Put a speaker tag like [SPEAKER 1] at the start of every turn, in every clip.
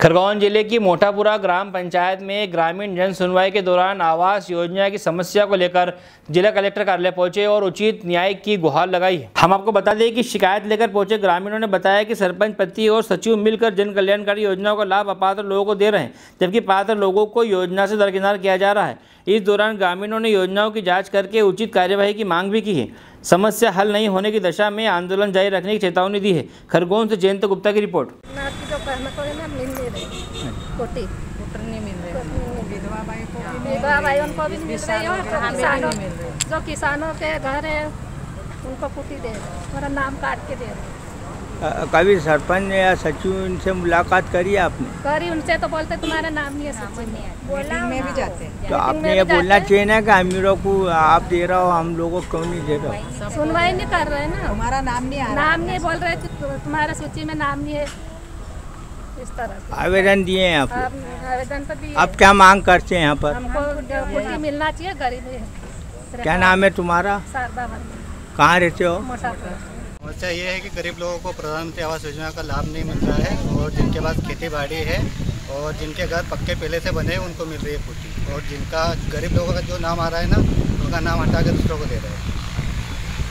[SPEAKER 1] खरगोन ज़िले की मोटापुरा ग्राम पंचायत में ग्रामीण जन सुनवाई के दौरान आवास योजना की समस्या को लेकर जिला कलेक्टर कार्यालय पहुँचे और उचित न्याय की गुहार लगाई हम आपको बता दें कि शिकायत लेकर पहुँचे ग्रामीणों ने बताया कि सरपंच, पति और सचिव मिलकर जन कल्याणकारी योजनाओं का लाभ अपात्र लोगों को दे रहे हैं, जबकि पात्र लोगों को योजना से दरकिनार किया जा रहा है। इस दौरान ग्रामीणों ने योजनाओं की जाँच करके उचित कार्यवाही की मांग भी की है। समस्या हल नहीं होने की दशा में आंदोलन जारी रखने की चेतावनी दी है। खरगोन से जयंत गुप्ता की रिपोर्ट।
[SPEAKER 2] जो कहना कोई ना मिल नहीं रही। कोटी।
[SPEAKER 3] पुत्र नहीं मिल रहे। विधवा बाई को भी नहीं
[SPEAKER 2] विवाह भाई उनको भी मिल रही है और जो किसानों
[SPEAKER 3] नहीं मिल रही।
[SPEAKER 2] जो किसानों के घर है उनको कुटी दे रहे हैं। नाम काट के दे रहे
[SPEAKER 4] कभी सरपंच या सचिव इनसे मुलाकात करी है आपने?
[SPEAKER 2] करी उनसे तो बोलते तुम्हारा नाम नहीं है सचिन
[SPEAKER 3] मीटिंग में भी जाते हैं।
[SPEAKER 4] तो आपने ये बोलना चाहिए ना कि अमीरों को आप दे रहे हो हम लोगों को क्यों नहीं दे रहे हो?
[SPEAKER 2] सुनवाई नहीं कर रहे ना।
[SPEAKER 3] हमारा नाम नहीं आ
[SPEAKER 2] नाम नहीं बोल रहे थे तुम्हारे सूची में नाम नहीं है। इस तरह
[SPEAKER 4] आवेदन दिए हैं आप?
[SPEAKER 2] आवेदन तो दिए।
[SPEAKER 4] आप क्या मांग करते हैं यहाँ पर?
[SPEAKER 2] हमको मिलना चाहिए गरीबी है।
[SPEAKER 4] क्या नाम है तुम्हारा? कहाँ रहते हो?
[SPEAKER 5] समस्या ये है कि गरीब लोगों को प्रधानमंत्री आवास योजना का लाभ नहीं मिल रहा है और जिनके पास खेती बाड़ी है और जिनके घर पक्के पहले से बने हैं उनको मिल रही है पूर्ति और जिनका गरीब लोगों का जो नाम आ रहा है ना उनका नाम हटा के दूसरों को दे रहे हैं।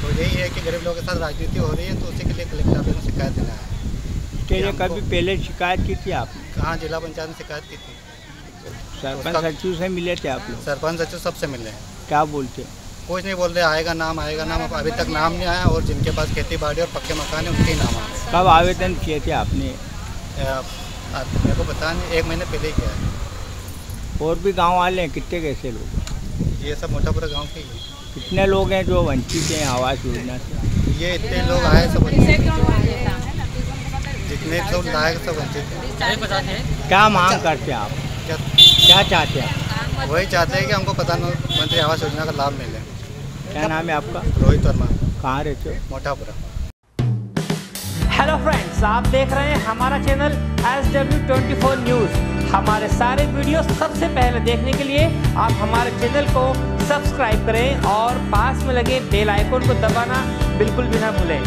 [SPEAKER 5] तो यही है कि गरीब लोगों के साथ राजनीति हो रही है तो उसी के लिए कलेक्टर ऑफ़िस में शिकायत देना है।
[SPEAKER 4] लिए कभी पहले शिकायत की थी आपने
[SPEAKER 5] कहाँ जिला पंचायत में शिकायत की थी।
[SPEAKER 4] सरपंच सचिव से मिले थे आप लोग?
[SPEAKER 5] सरपंच सचिव सबसे मिले हैं।
[SPEAKER 4] क्या बोलते
[SPEAKER 5] कुछ नहीं बोल रहे आएगा नाम आएगा नाम अब अभी तक नाम नहीं आया और जिनके पास खेती बाड़ी और पक्के मकान है उनके ही नाम आए
[SPEAKER 4] कब आवेदन किए थे आपने?
[SPEAKER 5] मेरे को पता नहीं एक महीने पहले ही किया है।
[SPEAKER 4] और भी गाँव वाले हैं कितने कैसे लोग?
[SPEAKER 5] ये सब मोटापुरा गाँव के ही
[SPEAKER 4] कितने लोग हैं जो वंचित हैं आवास योजना से?
[SPEAKER 5] ये इतने लोग आए सब जितने सब लायक सब वंचित हैं।
[SPEAKER 4] क्या मांग करते हैं आप?
[SPEAKER 5] क्या
[SPEAKER 4] क्या चाहते हैं
[SPEAKER 5] वही चाहते हैं कि हमको प्रधानमंत्री आवास योजना का लाभ मिले।
[SPEAKER 4] क्या नाम है आपका?
[SPEAKER 5] रोहित वर्मा।
[SPEAKER 4] कहाँ रहते हो?
[SPEAKER 5] मोटापुरा
[SPEAKER 1] हेलो फ्रेंड्स आप देख रहे हैं हमारा channel S W twenty four news हमारे सारे वीडियो सबसे पहले देखने के लिए आप हमारे चैनल को सब्सक्राइब करें और पास में लगे बेल आइकोन को दबाना बिल्कुल भी ना भूलें।